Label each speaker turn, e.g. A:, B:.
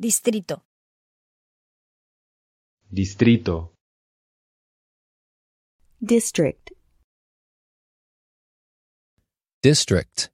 A: Distrito.
B: Distrito.
C: district,
D: district,